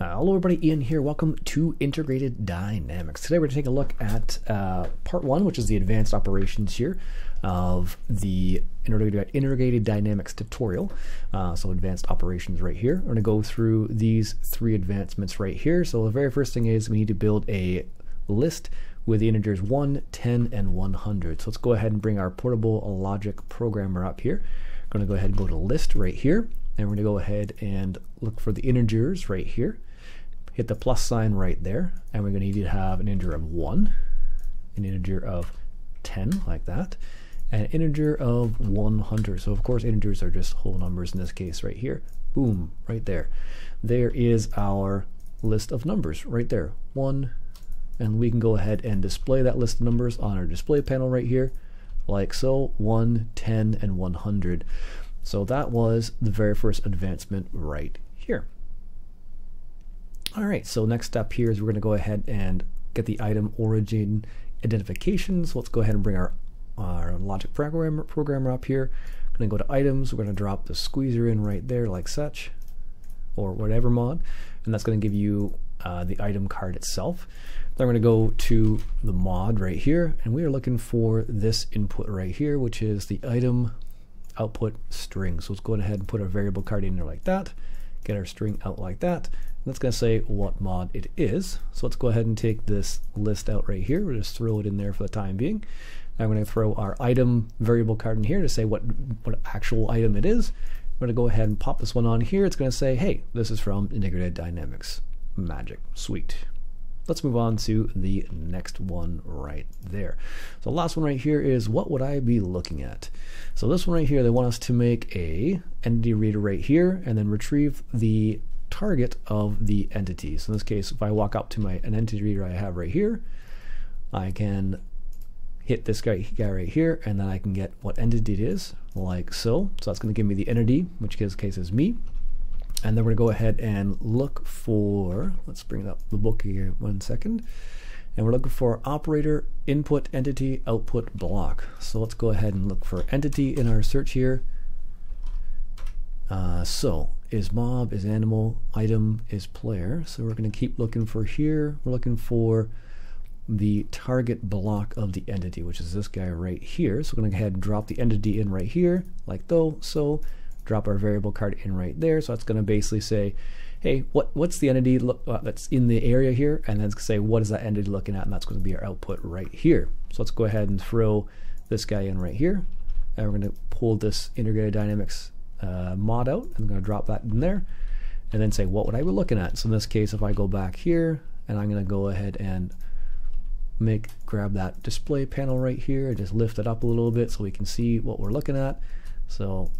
Uh, hello everybody, Iain here. Welcome to Integrated Dynamics. Today we're going to take a look at uh, part one, which is the advanced operations here of the integrated, integrated dynamics tutorial. Uh, so advanced operations right here. We're going to go through these three advancements right here. So the very first thing is we need to build a list with the integers 1, 10, and 100. So let's go ahead and bring our portable logic programmer up here. I'm going to go ahead and go to list right here. And we're going to go ahead and look for the integers right here. Hit the plus sign right there. And we're going to need to have an integer of 1, an integer of 10, like that, and an integer of 100. So, of course, integers are just whole numbers in this case right here. Boom, right there. There is our list of numbers right there. 1, and we can go ahead and display that list of numbers on our display panel right here like so 1 10 and 100 so that was the very first advancement right here. All right so next step here is we're going to go ahead and get the item origin identification so let's go ahead and bring our our logic programmer programmer up here. I'm to go to items we're going to drop the squeezer in right there like such or whatever mod and that's going to give you uh, the item card itself. Then we're going to go to the mod right here, and we are looking for this input right here, which is the item output string. So let's go ahead and put our variable card in there like that, get our string out like that. That's going to say what mod it is. So let's go ahead and take this list out right here. We'll just throw it in there for the time being. I'm going to throw our item variable card in here to say what, what actual item it is. I'm going to go ahead and pop this one on here. It's going to say, hey, this is from Integrated Dynamics. Magic. Sweet. Let's move on to the next one right there. So last one right here is what would I be looking at? So this one right here, they want us to make a entity reader right here and then retrieve the target of the entity. So in this case, if I walk up to my an entity reader I have right here, I can hit this guy, guy right here, and then I can get what entity it is, like so. So that's going to give me the entity, which in this case is me. And then we're going to go ahead and look for, let's bring up the book here one second. And we're looking for operator input entity output block. So let's go ahead and look for entity in our search here. Uh, so is mob, is animal, item, is player. So we're going to keep looking for here. We're looking for the target block of the entity, which is this guy right here. So we're going to go ahead and drop the entity in right here, like though. So drop our variable card in right there. So that's going to basically say, hey, what what's the entity look, uh, that's in the area here? And then say, what is that entity looking at? And that's going to be our output right here. So let's go ahead and throw this guy in right here. And we're going to pull this integrated dynamics uh, mod out. I'm going to drop that in there. And then say, what would I be looking at? So in this case, if I go back here, and I'm going to go ahead and make grab that display panel right here and just lift it up a little bit so we can see what we're looking at. So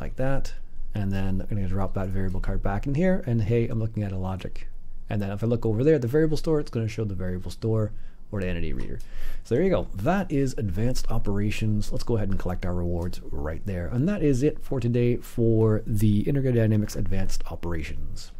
like that. And then I'm going to drop that variable card back in here. And hey, I'm looking at a logic. And then if I look over there at the variable store, it's going to show the variable store or the entity reader. So there you go. That is advanced operations. Let's go ahead and collect our rewards right there. And that is it for today for the Integrated Dynamics Advanced Operations.